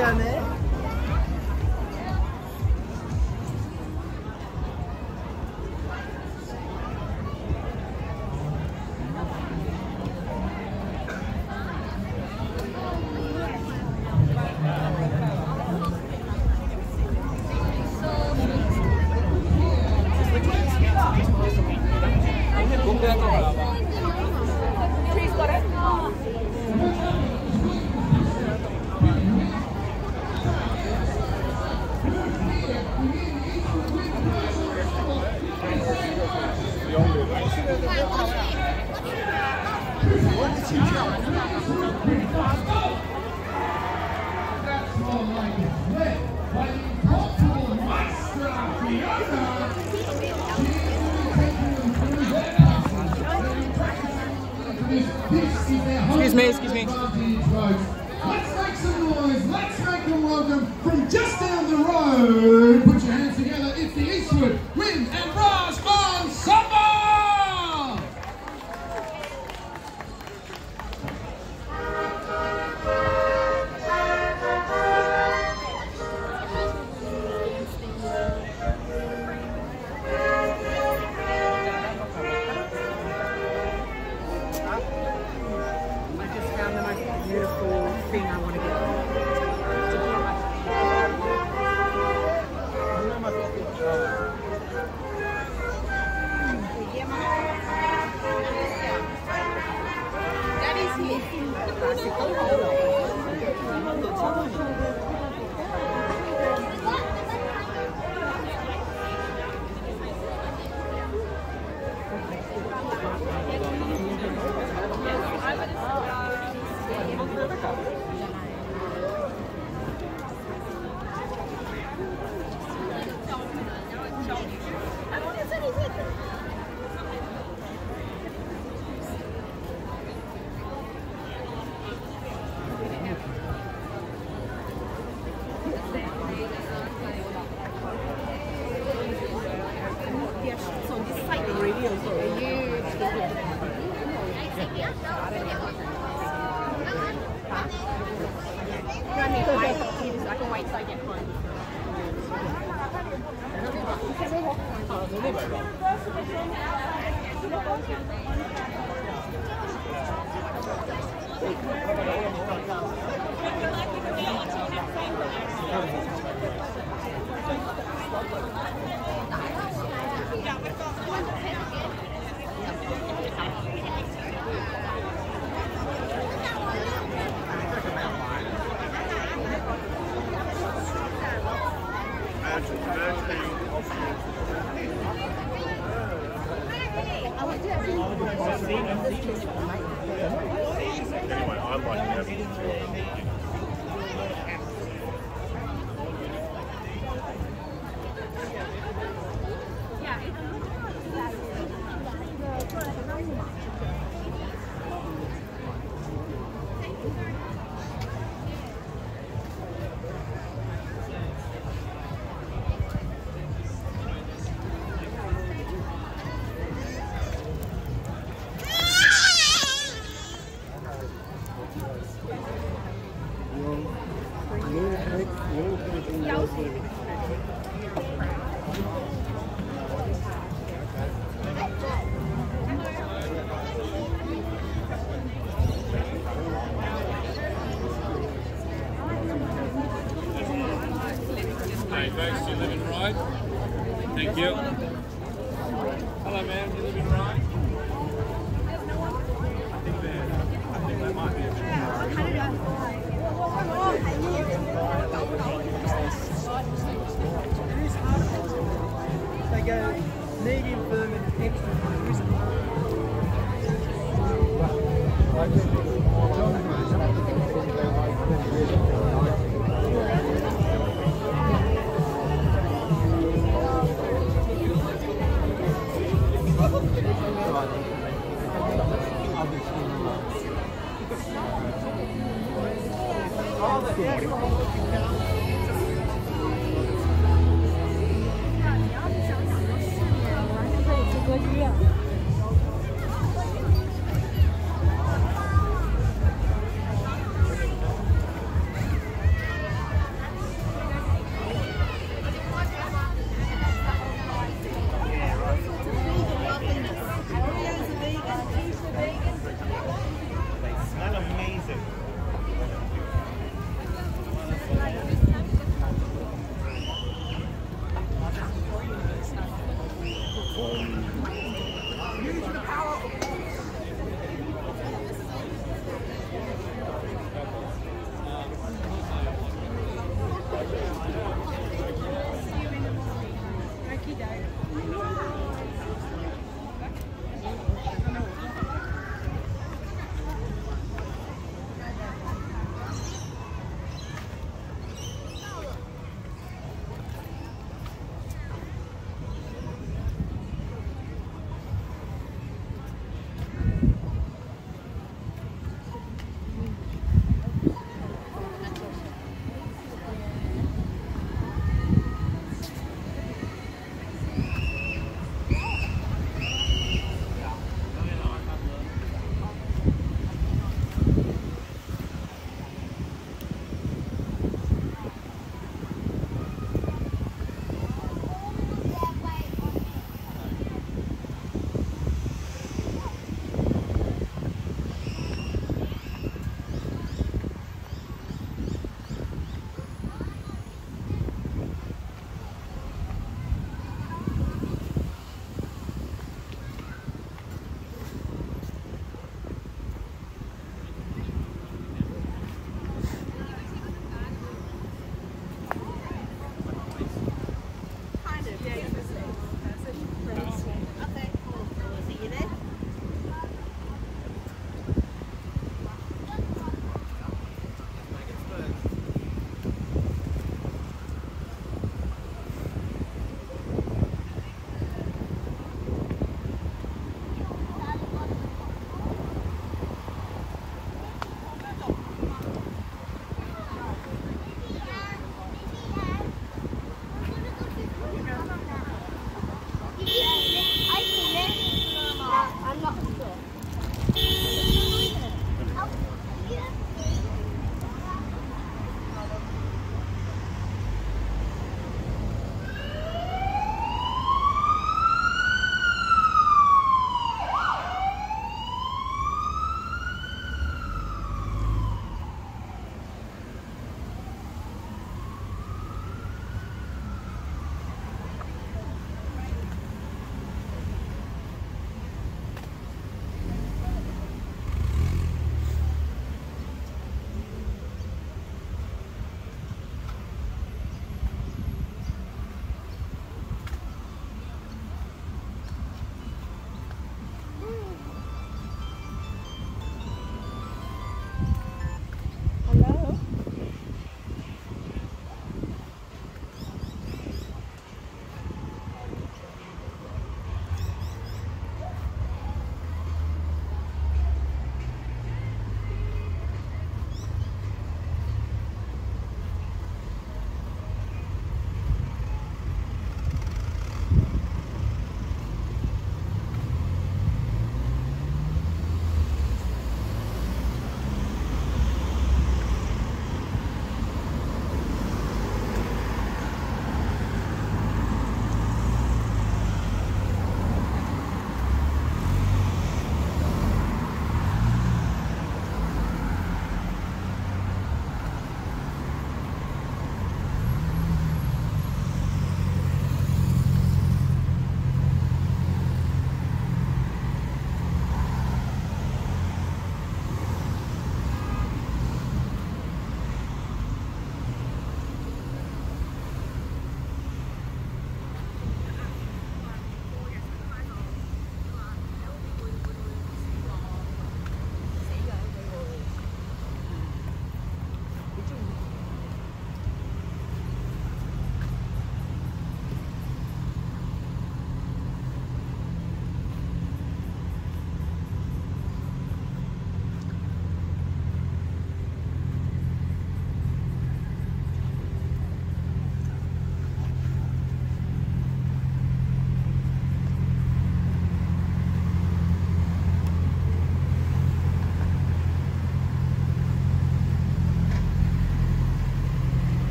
esistione? Excuse me, excuse me. Let's make some noise. Let's make them welcome from just down the road. Put your hands together. It's the Eastwood Wind and thing I want. I get home. Hey, right? Thank you.